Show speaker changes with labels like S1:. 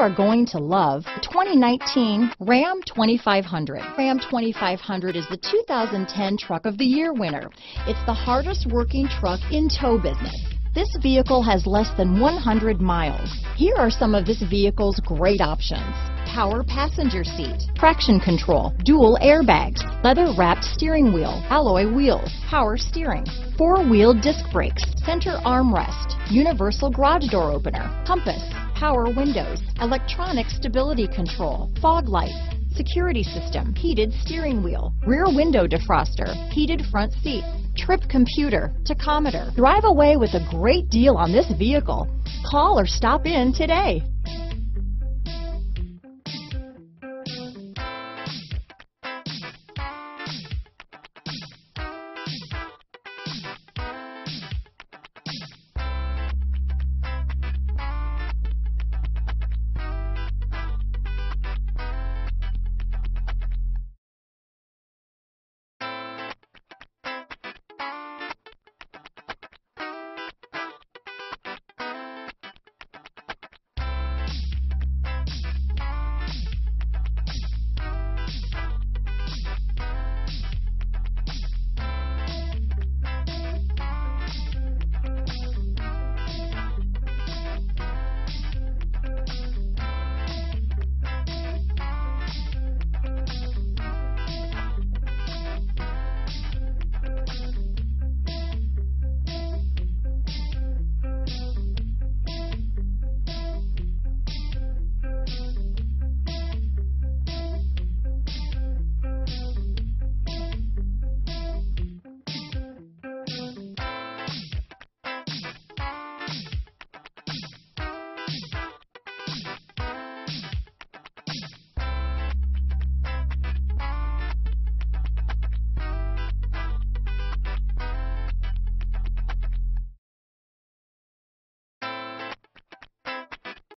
S1: are going to love the 2019 Ram 2500. Ram 2500 is the 2010 Truck of the Year winner. It's the hardest working truck in tow business. This vehicle has less than 100 miles. Here are some of this vehicle's great options. Power passenger seat, traction control, dual airbags, leather wrapped steering wheel, alloy wheels, power steering, four wheel disc brakes, center armrest, universal garage door opener, compass, power windows, electronic stability control, fog lights, security system, heated steering wheel, rear window defroster, heated front seats, trip computer, tachometer. Drive away with a great deal on this vehicle. Call or stop in today.